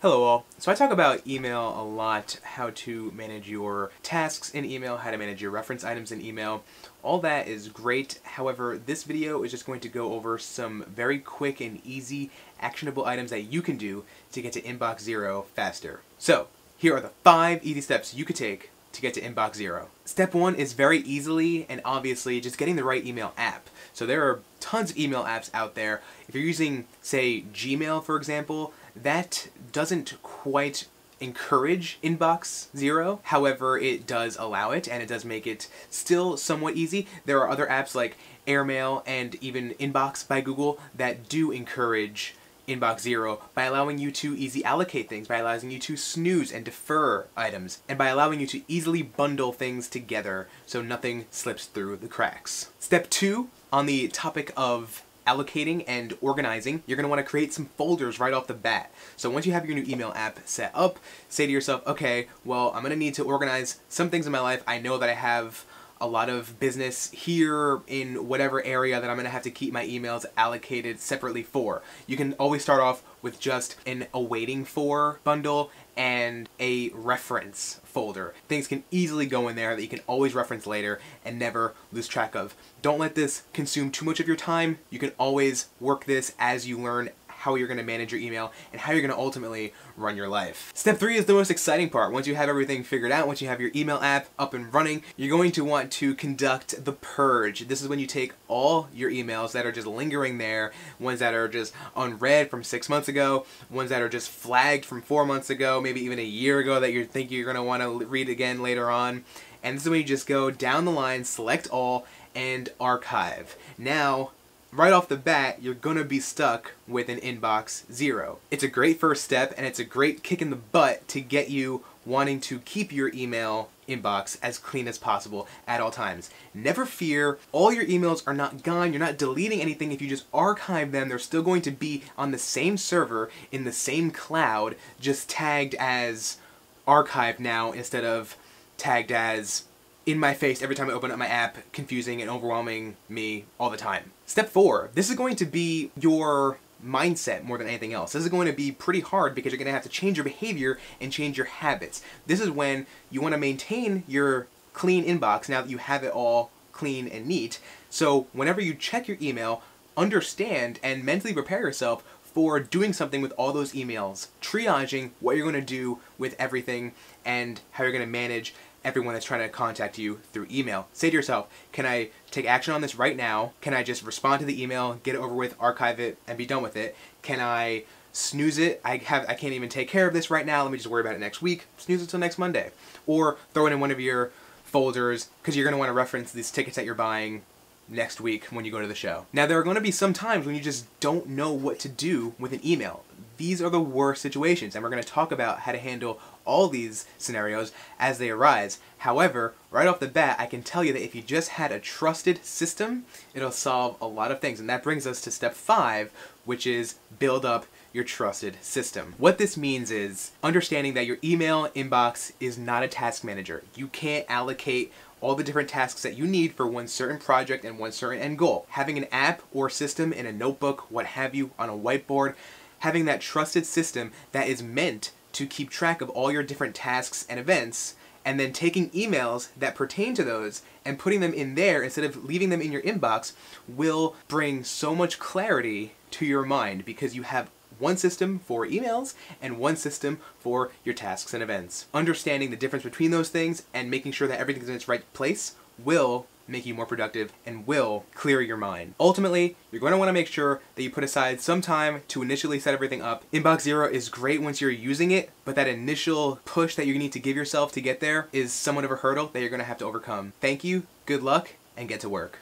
Hello all. So I talk about email a lot, how to manage your tasks in email, how to manage your reference items in email. All that is great. However, this video is just going to go over some very quick and easy actionable items that you can do to get to inbox zero faster. So here are the five easy steps you could take to get to inbox zero. Step one is very easily and obviously just getting the right email app. So there are tons of email apps out there. If you're using, say, Gmail, for example, that doesn't quite encourage inbox zero. However, it does allow it and it does make it still somewhat easy. There are other apps like Airmail and even Inbox by Google that do encourage inbox zero by allowing you to easy allocate things, by allowing you to snooze and defer items, and by allowing you to easily bundle things together so nothing slips through the cracks. Step two on the topic of allocating and organizing, you're want to create some folders right off the bat. So once you have your new email app set up, say to yourself, okay, well, I'm to need to organize some things in my life. I know that I have a lot of business here in whatever area that I'm to have to keep my emails allocated separately for. You can always start off with just an awaiting for bundle and a reference folder. Things can easily go in there that you can always reference later and never lose track of. Don't let this consume too much of your time. You can always work this as you learn how you're going to manage your email, and how you're going to ultimately run your life. Step three is the most exciting part. Once you have everything figured out, once you have your email app up and running, you're going to want to conduct the purge. This is when you take all your emails that are just lingering there, ones that are just unread from six months ago, ones that are just flagged from four months ago, maybe even a year ago that you think you're going to want to read again later on. And this is when you just go down the line, select all, and archive. Now, right off the bat, you're gonna be stuck with an inbox zero. It's a great first step and it's a great kick in the butt to get you wanting to keep your email inbox as clean as possible at all times. Never fear, all your emails are not gone, you're not deleting anything. If you just archive them, they're still going to be on the same server, in the same cloud, just tagged as archived now instead of tagged as in my face every time I open up my app, confusing and overwhelming me all the time. Step four, this is going to be your mindset more than anything else. This is going to be pretty hard because you're going to have to change your behavior and change your habits. This is when you want to maintain your clean inbox now that you have it all clean and neat. So whenever you check your email, understand and mentally prepare yourself for doing something with all those emails, triaging what you're going to do with everything and how you're going to manage everyone that's trying to contact you through email. Say to yourself, can I take action on this right now? Can I just respond to the email, get it over with, archive it, and be done with it? Can I snooze it? I have I can't even take care of this right now. Let me just worry about it next week. Snooze it till next Monday. Or throw it in one of your folders because you're going to want to reference these tickets that you're buying next week when you go to the show. Now there are going to be some times when you just don't know what to do with an email. These are the worst situations and we're going to talk about how to handle all these scenarios as they arise. However, right off the bat, I can tell you that if you just had a trusted system, it'll solve a lot of things. And that brings us to step five, which is build up your trusted system. What this means is understanding that your email inbox is not a task manager. You can't allocate all the different tasks that you need for one certain project and one certain end goal. Having an app or system in a notebook, what have you, on a whiteboard, having that trusted system that is meant to keep track of all your different tasks and events and then taking emails that pertain to those and putting them in there instead of leaving them in your inbox will bring so much clarity to your mind because you have one system for emails and one system for your tasks and events. Understanding the difference between those things and making sure that everything's in its right place will make you more productive and will clear your mind. Ultimately, you're going to want to make sure that you put aside some time to initially set everything up. Inbox Zero is great once you're using it, but that initial push that you need to give yourself to get there is somewhat of a hurdle that you're going to have to overcome. Thank you, good luck, and get to work.